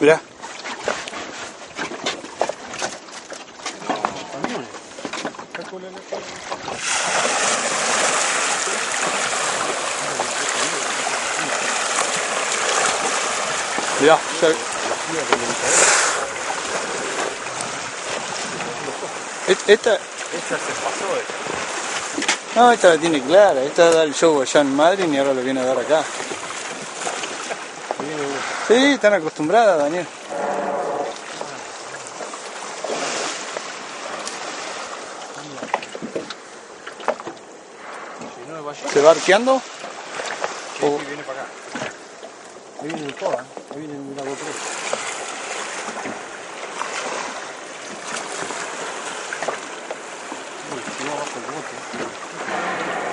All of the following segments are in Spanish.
Mirá. Mirá, ya... Esta... Esta se pasó, esta. No, esta la tiene clara. Esta da el show allá en Madrid y ahora lo viene a dar acá. Viene. Sí, están acostumbradas, Daniel. No. ¿Se va arqueando? Sí, sí, viene para acá. Ahí vienen todas, ahí vienen una GoPro. Uy, si va abajo el bote.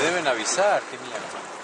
deben avisar, qué mierda.